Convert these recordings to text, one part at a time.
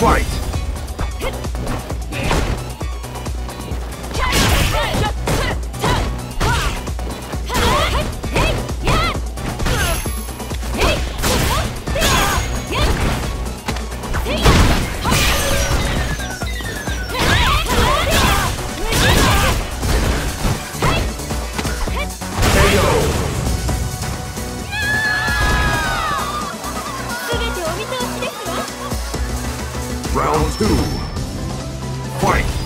Fight! KO! Round two. Fight!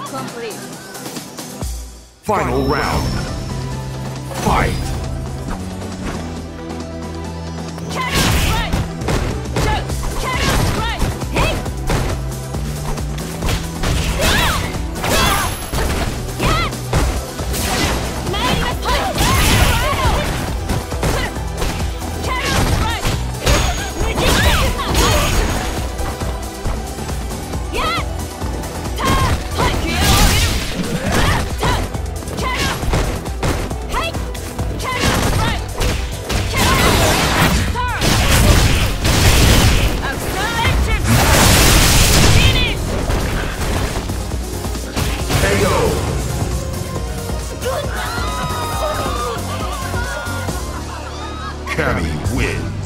Complete. Final round. Fight! Cammy wins.